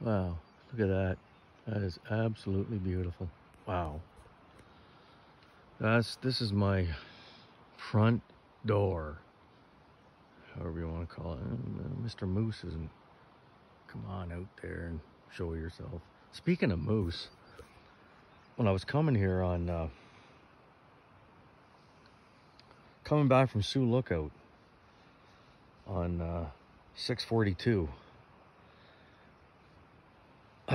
Wow, look at that. That is absolutely beautiful. Wow. That's, this is my front door. However you want to call it. Mr. Moose isn't, come on out there and show yourself. Speaking of moose, when I was coming here on, uh, coming back from Sioux Lookout on uh, 642,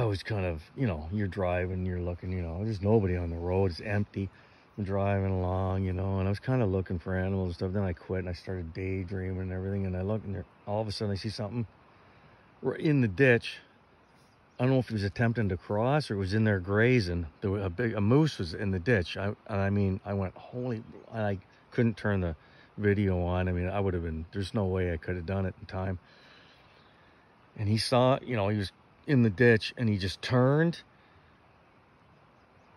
I was kind of, you know, you're driving, you're looking, you know, there's nobody on the road, it's empty. I'm driving along, you know, and I was kind of looking for animals and stuff. Then I quit and I started daydreaming and everything. And I look and there, all of a sudden I see something in the ditch. I don't know if he was attempting to cross or it was in there grazing. There was a big a moose was in the ditch. I I mean I went holy. I couldn't turn the video on. I mean I would have been. There's no way I could have done it in time. And he saw, you know, he was in the ditch and he just turned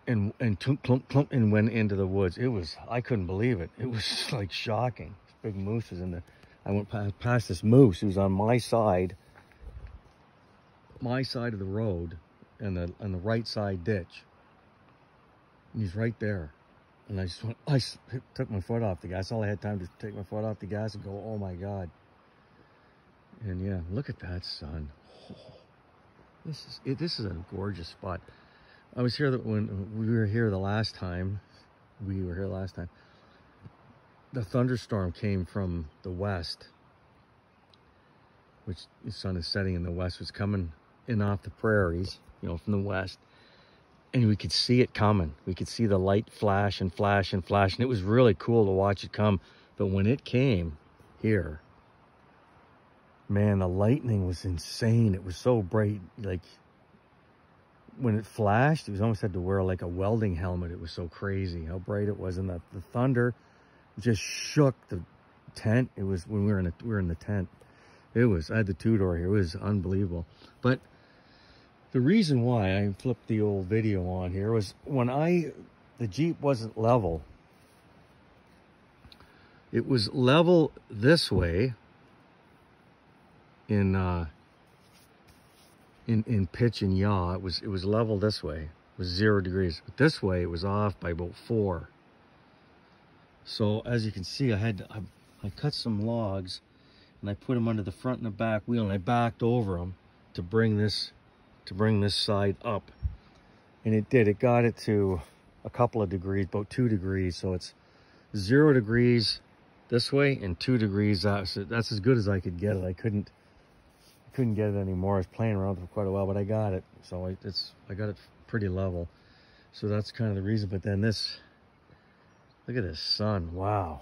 and and clump, clump, and went into the woods. It was I couldn't believe it. It was like shocking. This big moose was in the. I went past, past this moose. Was on my side, my side of the road, and the on the right side ditch. And he's right there, and I just went. I took my foot off the gas. All I had time to take my foot off the gas and go, "Oh my god!" And yeah, look at that sun. Oh, this is it, this is a gorgeous spot. I was here when we were here the last time. We were here last time. The thunderstorm came from the west, which the sun is setting in the west, was coming in off the prairies, you know, from the west. And we could see it coming. We could see the light flash and flash and flash. And it was really cool to watch it come. But when it came here, man, the lightning was insane. It was so bright. Like when it flashed, it was almost had to wear like a welding helmet. It was so crazy how bright it was. And the, the thunder just shook the tent. It was when we were in a, we were in the tent. It was, I had the two door here. It was unbelievable. But the reason why I flipped the old video on here was when I, the Jeep wasn't level. It was level this way in, uh, in, in pitch and yaw. It was, it was level this way. It was zero degrees. But this way, it was off by about four. So as you can see, I had, I, I cut some logs and I put them under the front and the back wheel and I backed over them to bring this, to bring this side up. And it did, it got it to a couple of degrees, about two degrees. So it's zero degrees this way and two degrees. That, so that's as good as I could get it. I couldn't, couldn't get it anymore. I was playing around for quite a while, but I got it. So I, it's I got it pretty level. So that's kind of the reason. But then this, look at this sun. Wow.